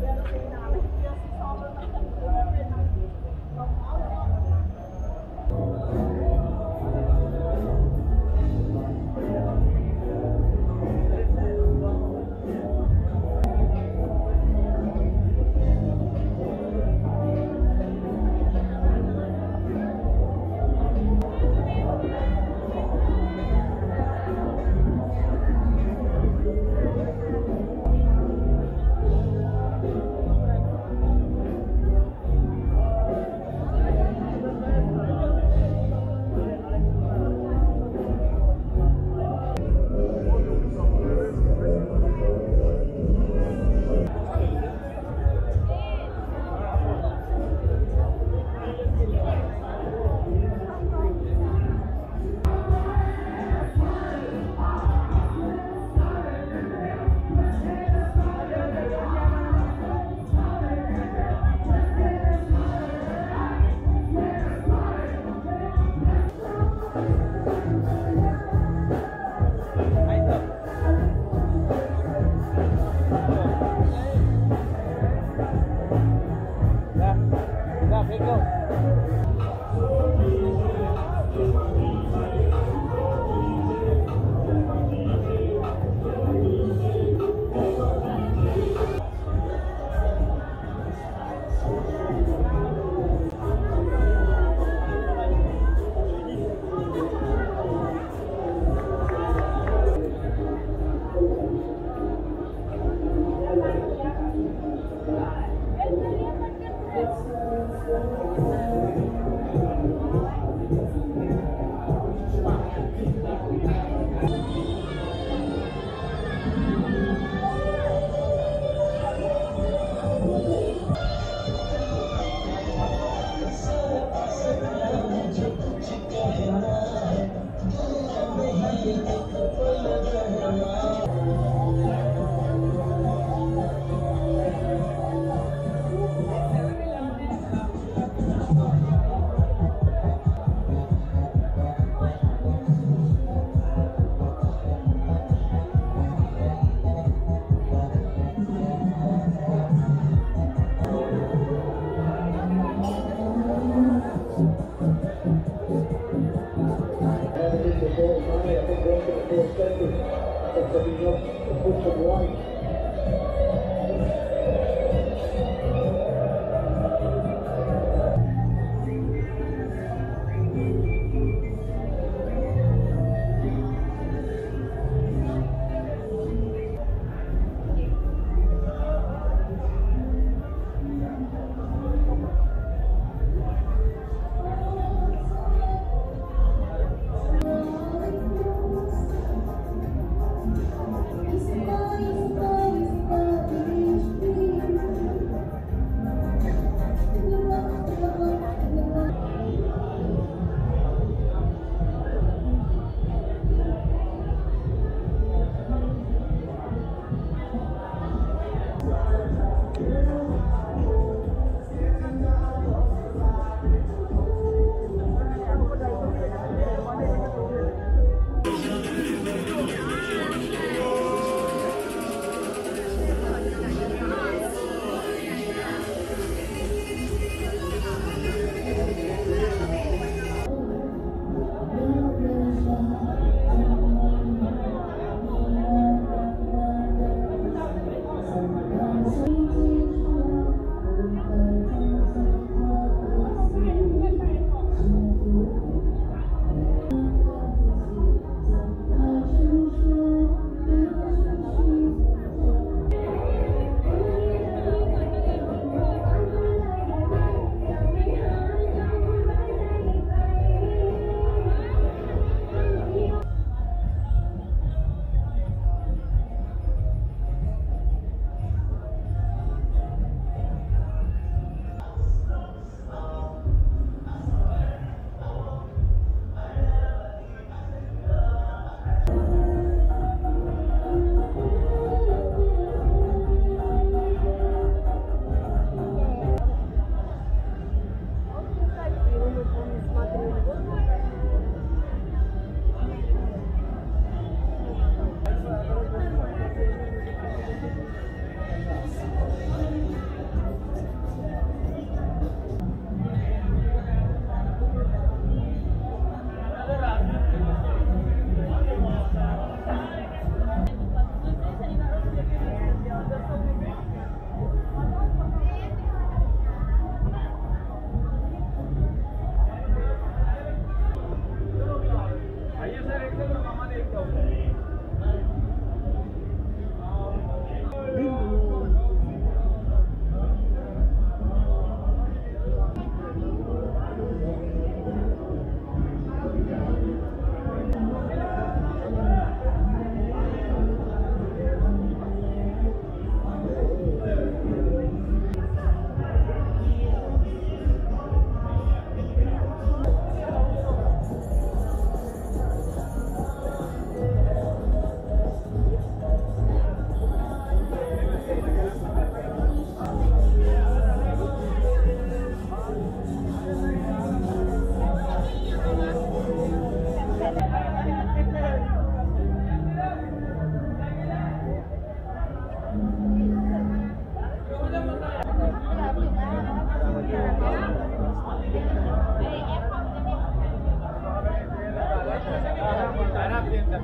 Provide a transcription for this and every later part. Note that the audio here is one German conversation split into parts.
werden den Namen erstens haben, dann können wir den Namen auch Let's go.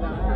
Yeah.